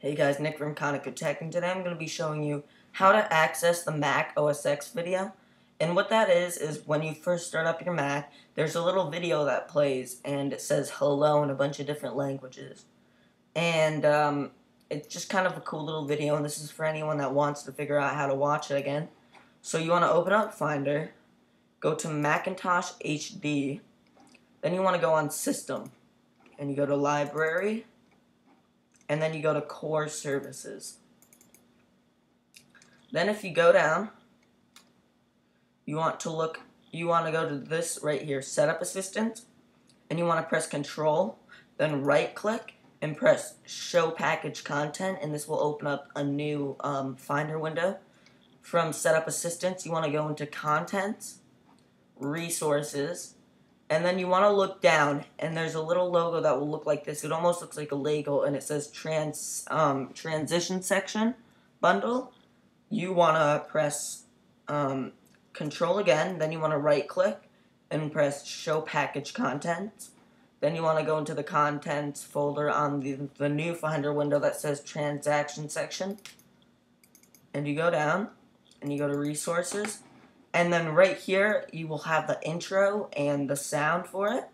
Hey guys, Nick from Konica Tech, and today I'm going to be showing you how to access the Mac OS X video. And what that is, is when you first start up your Mac, there's a little video that plays, and it says hello in a bunch of different languages. And um, it's just kind of a cool little video, and this is for anyone that wants to figure out how to watch it again. So you want to open up Finder, go to Macintosh HD, then you want to go on System, and you go to Library, and then you go to core services. Then if you go down, you want to look, you want to go to this right here, setup assistant, and you want to press control, then right click and press show package content and this will open up a new um, finder window. From setup assistance, you want to go into contents, resources, and then you want to look down and there's a little logo that will look like this. It almost looks like a Lego and it says trans um, transition section bundle. You want to press um, control again then you want to right click and press show package contents. then you want to go into the contents folder on the, the new Finder window that says transaction section. And you go down and you go to resources and then right here, you will have the intro and the sound for it.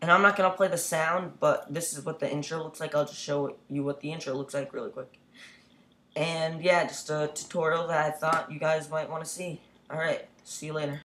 And I'm not going to play the sound, but this is what the intro looks like. I'll just show you what the intro looks like really quick. And yeah, just a tutorial that I thought you guys might want to see. Alright, see you later.